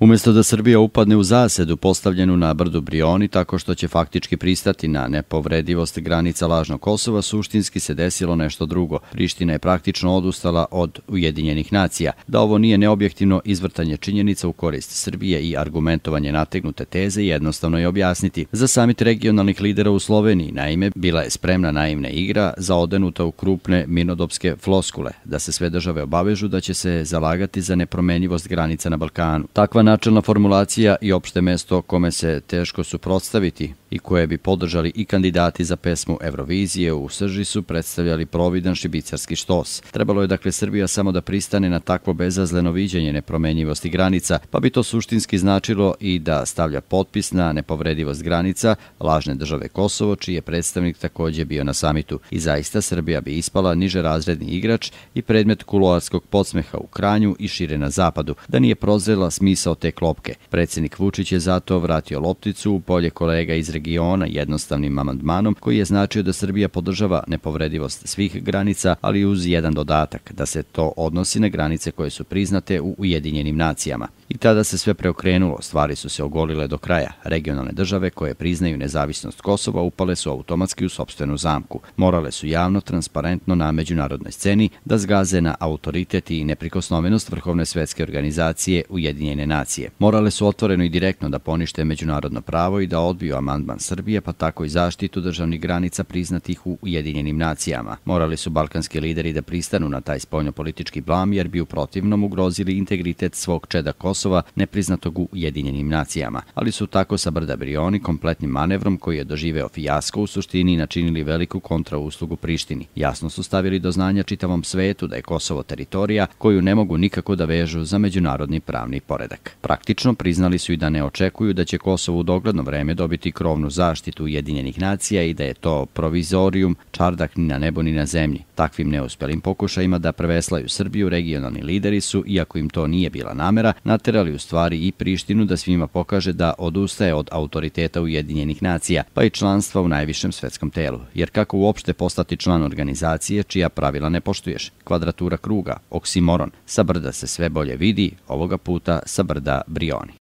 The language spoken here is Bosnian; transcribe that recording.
Umjesto da Srbija upadne u zasedu postavljenu na brdu Brioni tako što će faktički pristati na nepovredivost granica lažnog Kosova, suštinski se desilo nešto drugo. Priština je praktično odustala od Ujedinjenih nacija. Da ovo nije neobjektivno izvrtanje činjenica u korist Srbije i argumentovanje nategnute teze jednostavno je objasniti. Za samit regionalnih lidera u Sloveniji, naime, bila je spremna naivna igra za odenuta u krupne minodopske floskule, da se sve države obavežu da će se zalagati za nepromenjivost granica na Balkanu. Takva načelna formulacija i opšte mesto kome se teško suprotstaviti i koje bi podržali i kandidati za pesmu Eurovizije u Srži su predstavljali providan šibicarski štos. Trebalo je dakle Srbija samo da pristane na takvo bezazleno viđenje nepromenjivosti granica, pa bi to suštinski značilo i da stavlja potpis na nepovredivost granica lažne države Kosovo, čiji je predstavnik također bio na samitu. I zaista Srbija bi ispala niže razredni igrač i predmet kuloarskog podsmeha u Kranju i šire na zapadu, da nije prozrela smisao te klopke. Predsjednik Vučić je zato vratio lopticu u polje kolega iz regiona jednostavnim amandmanom koji je značio da Srbija podržava nepovredivost svih granica, ali uz jedan dodatak, da se to odnosi na granice koje su priznate u Ujedinjenim nacijama. I tada se sve preokrenulo, stvari su se ogolile do kraja. Regionalne države koje priznaju nezavisnost Kosova upale su automatski u sobstvenu zamku. Morale su javno, transparentno na međunarodnoj sceni da zgaze na autoritet i neprikosnovenost Vrhovne svetske organizacije Ujedinjene nacije. Morale su otvoreno i direktno da ponište međunarodno pravo i da odbiju amandman Srbije, pa tako i zaštitu državnih granica priznatih u Ujedinjenim nacijama. Morali su balkanski lideri da pristanu na taj spoljno-politički blam, jer bi u protivnom ugrozili integritet svog čeda Kosova nepriznatog u Ujedinjenim nacijama. Ali su tako sa Brda Brioni kompletnim manevrom koji je doživeo fijasko u suštini načinili veliku kontrauslugu Prištini. Jasno su stavili do znanja čitavom svetu da je Kosovo teritorija koju ne mogu nikako da vežu za međunarodni pravni poredak. Praktično priznali su i da ne očekuju da će Kosovo u dogledno vreme dobiti krovnu zaštitu Ujedinjenih nacija i da je to provizorijum, čardak ni na nebo ni na zemlji. Takvim neuspelim pokušajima da preveslaju Srbiju regionalni lideri su, iako im to nije bila namera, naterali u stvari i Prištinu da svima pokaže da odustaje od autoriteta Ujedinjenih nacija, pa i članstva u najvišem svetskom telu. Jer kako uopšte postati član organizacije čija pravila ne poštuješ? Kvadratura kruga, oksimoron, sa brda se sve bolje vidi, ovoga puta sa brda Brioni.